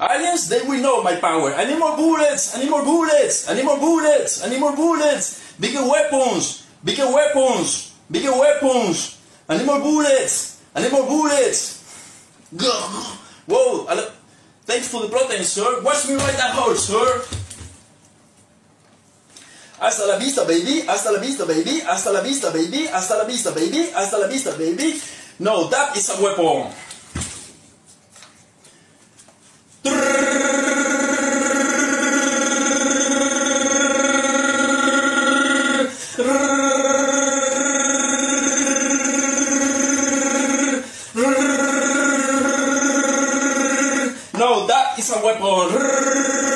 Aliens, they will know my power. I need more bullets. I need more bullets. I need more bullets. I need more bullets. Bigger weapons. Bigger weapons. Bigger weapons. I need more bullets. I need more bullets. Whoa. Thanks for the protein, sir. Watch me ride that horse, sir. Hasta la vista, baby. Hasta la vista, baby. Hasta la vista, baby. Hasta la vista, baby. Hasta la vista, baby. No, that is a weapon. No, that is a weapon.